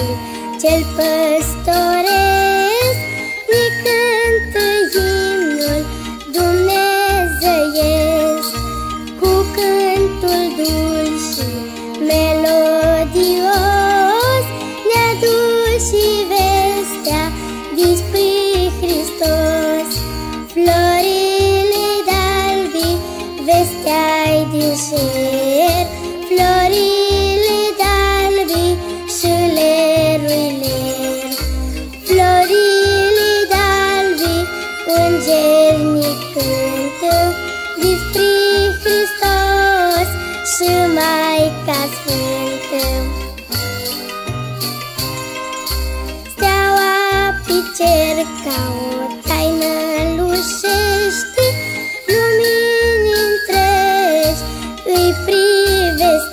cerul cel păstoresc, ne cântă himnul dumnezeiesc, cu cântul dulci și melodios, ne aduci și vestea despre Hristos. Florile d'albi, vestea-i din cer, îngerni cântă despre Hristos și Maica Sfântă. Steaua pe cer ca o taină lușește, lumini întregi îi privestești,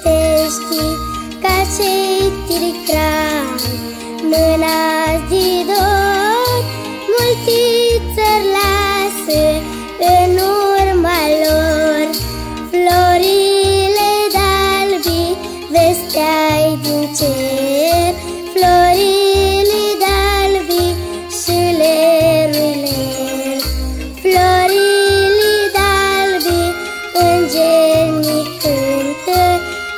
cer, florile d'albi și lerurile. Florile d'albi, îngerii cântă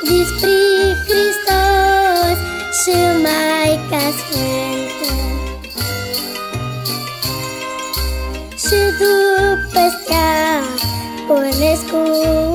despre Hristos și Maica Sfântă. Și după stea pornesc cu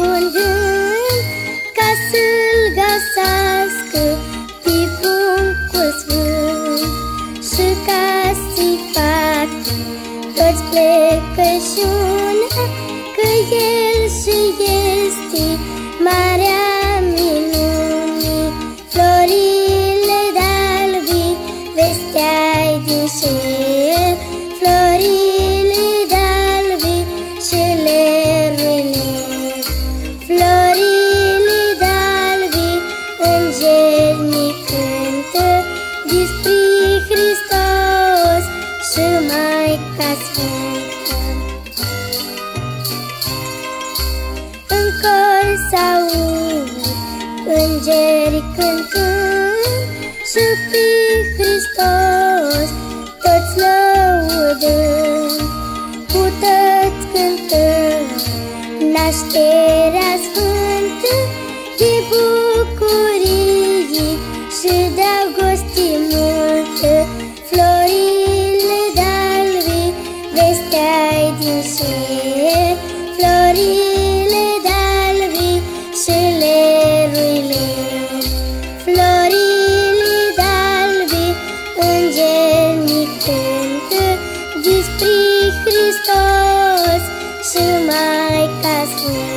vestea-i din cer Florile d'albi și lerurile Florile d'albi, îngerni cântă Despre Hristos și Maica Sfântă. În cor s-aud îngeri cântând roșie, florile d'albi și leruile. Florile d'albi îngenii cântă despre Hristos și Maica Sfântă.